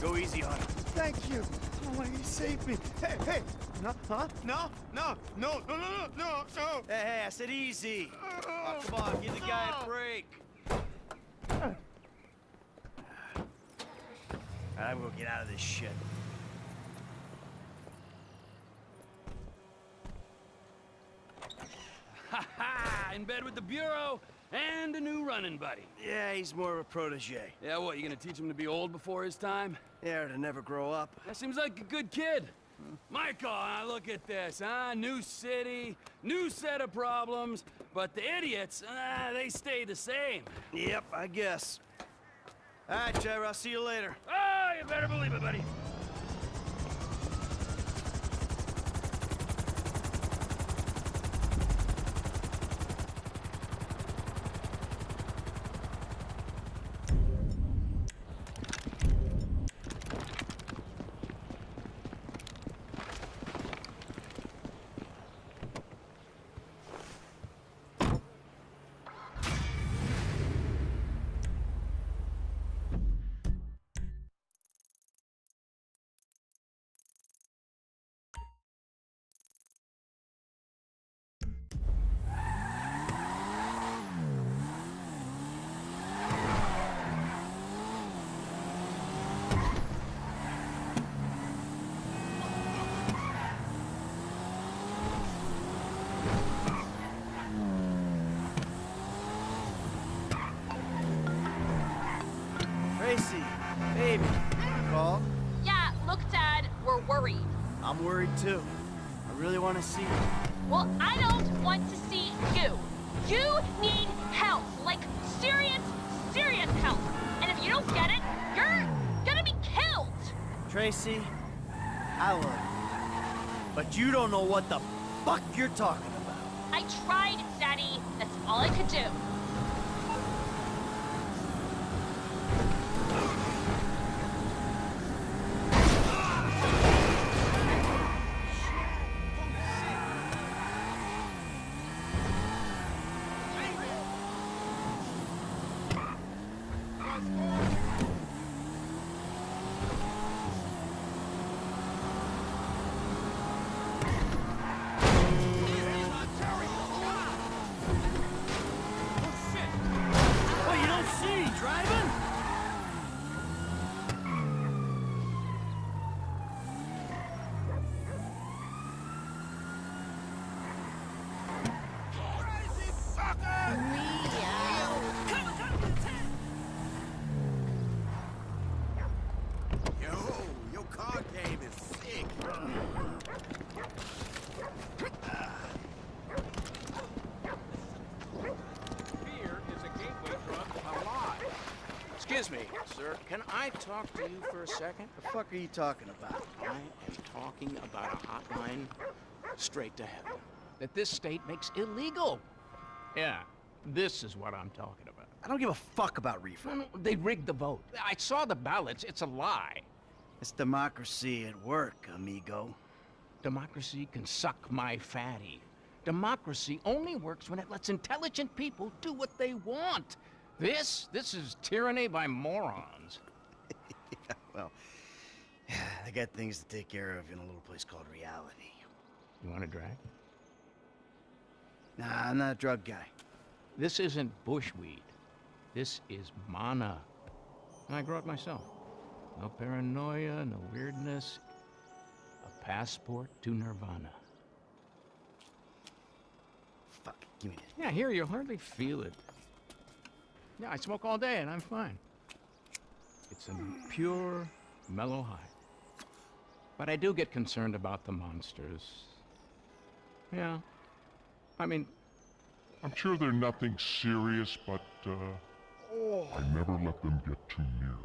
Go easy on him. Thank you. Oh, he saved me. Hey, hey. No, huh? No, no, no, no, no, no, no. Hey, hey, I said easy. Oh, come on, give the guy a break. All right, we'll get out of this shit. Ha ha! In bed with the Bureau and a new running buddy. Yeah, he's more of a protege. Yeah, what, you gonna teach him to be old before his time? Yeah, to never grow up. That seems like a good kid. Michael, uh, look at this, huh? New city, new set of problems, but the idiots, ah, they stay the same. Yep, I guess. All right, Trevor, I'll see you later. Oh, you better believe it, buddy. I'm worried too. I really want to see you. Well, I don't want to see you. You need help. Like, serious, serious help. And if you don't get it, you're gonna be killed. Tracy, I love you. But you don't know what the fuck you're talking about. I tried, Daddy. That's all I could do. Driving? Yo, your card game is sick. Fear is a gateway drug to lie. Excuse me, sir. Can I talk to you for a second? The fuck are you talking about? I am talking about a hotline straight to heaven that this state makes illegal. Yeah, this is what I'm talking about. I don't give a fuck about reefer. No, no, they rigged the vote. I saw the ballots. It's a lie. It's democracy at work, amigo. Democracy can suck my fatty. Democracy only works when it lets intelligent people do what they want. This, this is tyranny by morons. Well, I got things to take care of in a little place called reality. You want a drag? Nah, I'm not a drug guy. This isn't bushweed. This is mana. And I grow it myself. No paranoia, no weirdness. A passport to nirvana. Fuck, give me this. Yeah, here you hardly feel it. Yeah, I smoke all day and I'm fine. It's a pure, mellow high. But I do get concerned about the monsters. Yeah. I mean, I'm sure they're nothing serious, but uh, I never let them get too near.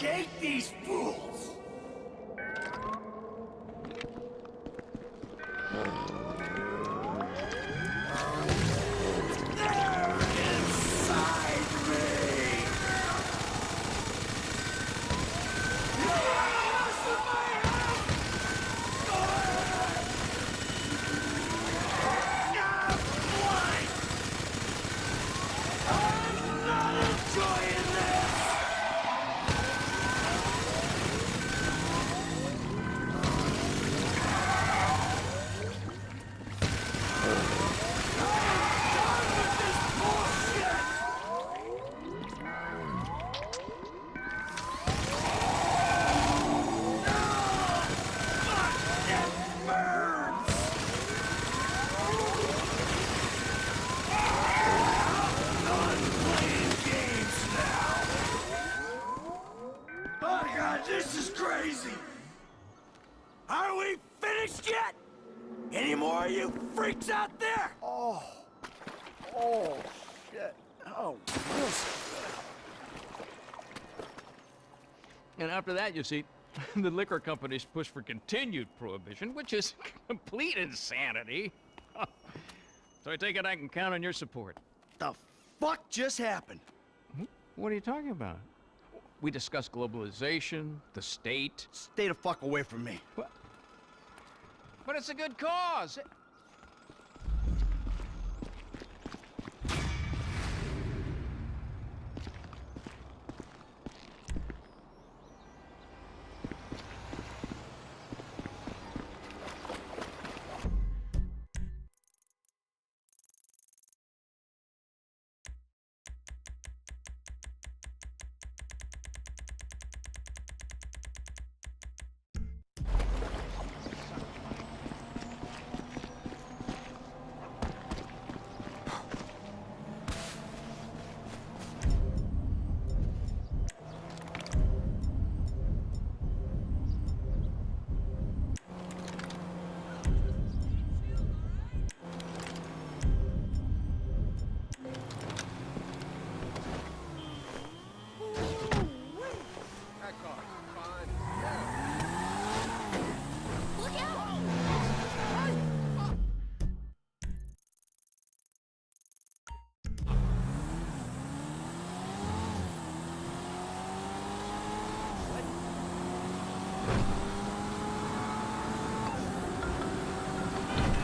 Shake these fools! And after that, you see, the liquor companies push for continued prohibition, which is complete insanity. so I take it I can count on your support. The fuck just happened? Hmm? What are you talking about? We discussed globalization, the state. Stay the fuck away from me. But it's a good cause.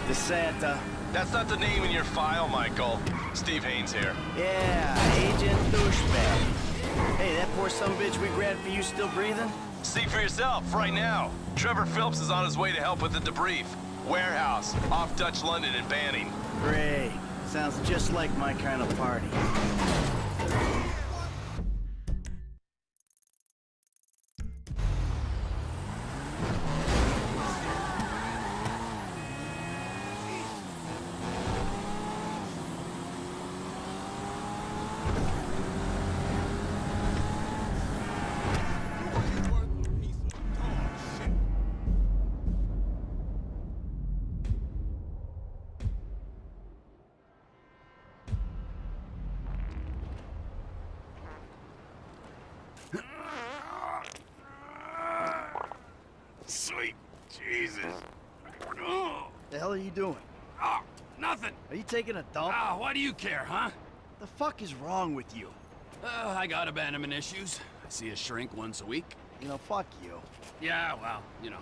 De Santa. That's not the name in your file, Michael. Steve Haines here. Yeah, Agent Douchebag. Hey, that poor son bitch we grabbed for you still breathing? See for yourself, right now. Trevor Phillips is on his way to help with the debrief. Warehouse, off Dutch London and Banning. Great. Sounds just like my kind of party. Sweet Jesus. Oh, The hell are you doing? Oh, nothing. Are you taking a dump? Ah, why do you care, huh? The fuck is wrong with you? Uh, I got abandonment issues. I see a shrink once a week. You know, fuck you. Yeah, well, you know,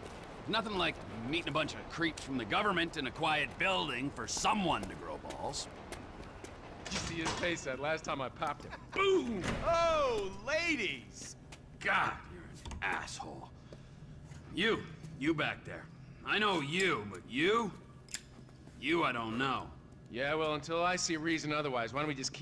nothing like meeting a bunch of creeps from the government in a quiet building for someone to grow balls. You see his face that last time I popped it? Boom! Oh, ladies! God, you're an asshole. You, you back there. I know you, but you? You I don't know. Yeah, well, until I see reason otherwise, why don't we just keep